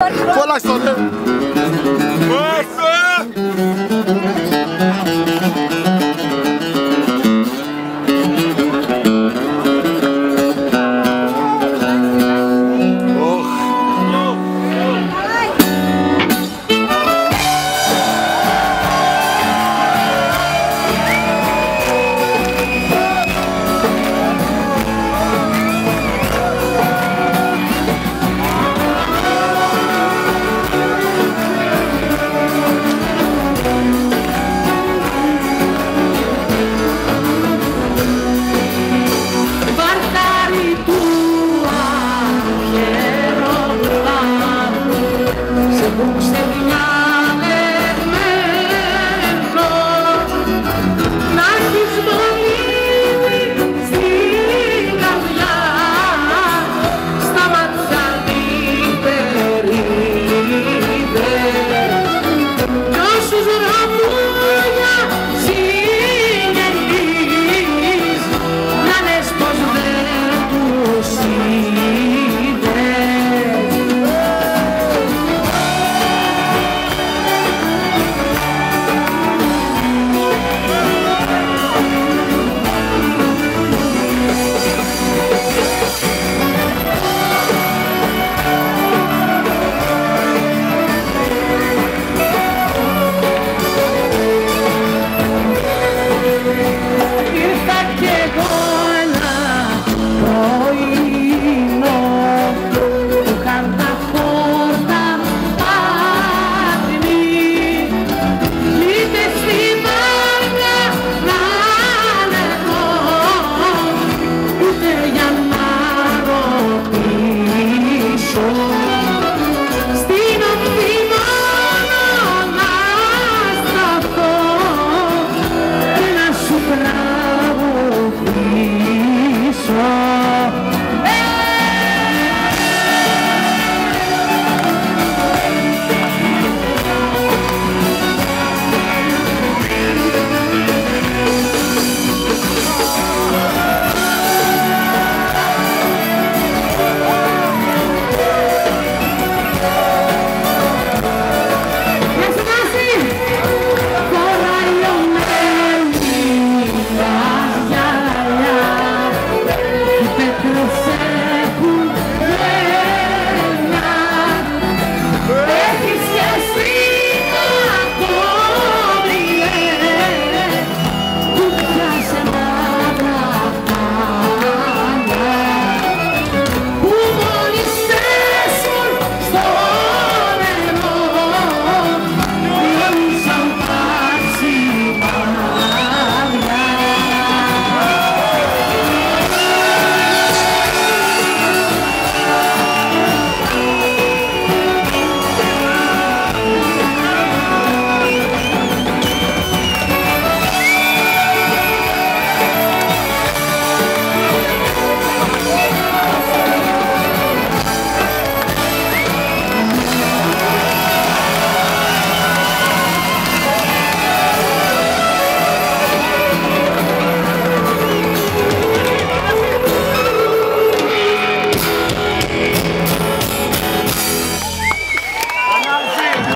Foi lá, solta. Nossa!